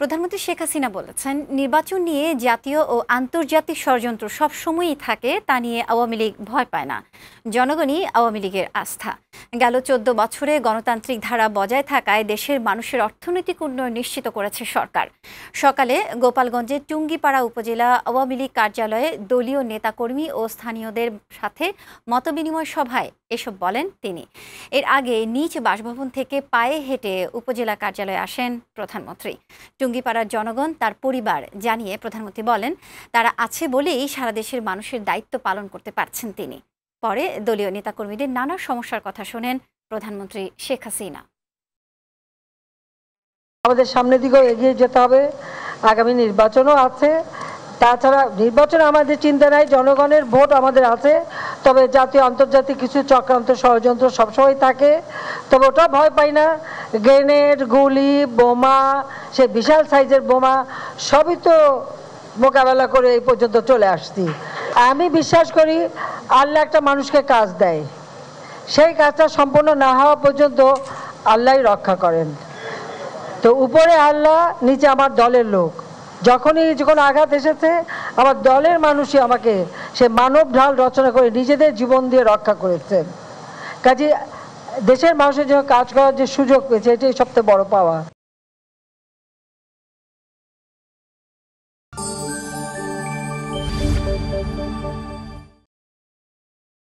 প্রধানমন্ত্রী শেখ হাসিনা বলেছেন, নির্বাচন নিয়ে জাতীয় ও আন্তর্জাতিক ষড়যন্ত্র সবসময়ই থাকে, তা নিয়ে আওয়ামী লীগ ভয় পায় না। জনগণই আওয়ামী লীগের আস্থা। গেল চোদ্দ বছরে গণতান্ত্রিক ধারা বজায় থাকায় দেশের মানুষের অর্থনৈতিক উন্নয়ন নিশ্চিত করেছে সরকার। সকালে গোপালগঞ্জের টুঙ্গিপাড়া উপজেলা আওয়ামী লীগ কার্যালয়ে দলীয় নেতাকর্মী ও স্থানীয়দের সাথে মতবিনিময় সভায় এসব বলেন তিনি। এর আগে নিজ বাসভবন থেকে পায়ে হেঁটে উপজেলা কার্যালয়ে আসেন প্রধানমন্ত্রী। টুঙ্গিপাড়ার জনগণ তার পরিবার জানিয়ে প্রধানমন্ত্রী বলেন, তারা আছে বলেই সারা দেশের মানুষের দায়িত্ব পালন করতে পারছেন তিনি। পরে দলীয় নেতাকর্মীদের নানা সমস্যার কথা শোনেন প্রধানমন্ত্রী শেখ হাসিনা। আমাদের সামনের দিকেও এগিয়ে যেতে হবে। আগামী নির্বাচনও আছে। তাছাড়া নির্বাচন আমাদের চিন্তা নাই, জনগণের ভোট আমাদের আছে। তবে জাতীয় আন্তর্জাতিক কিছু চক্রান্ত ষড়যন্ত্র সবসময় থাকে, তবে ওটা ভয় পাই না। গ্রেনেড, গুলি, বোমা, সে বিশাল সাইজের বোমা, সবই তো মোকাবেলা করে এই পর্যন্ত চলে আসছি। আমি বিশ্বাস করি আল্লাহ একটা মানুষকে কাজ দেয়। সেই কাজটা সম্পূর্ণ না হওয়া পর্যন্ত আল্লাহই রক্ষা করেন। তো উপরে আল্লাহ, নিচে আমার দলের লোক। যখনই যখন আঘাত এসেছে, আমার দলের মানুষই আমাকে সে মানব ঢাল রচনা করে নিজেদের জীবন দিয়ে রক্ষা করেছেন কাজে দেশের মানুষের জন্য কাজ করার যে সুযোগ পেয়েছে, এটাই সবচেয়ে বড় পাওয়া।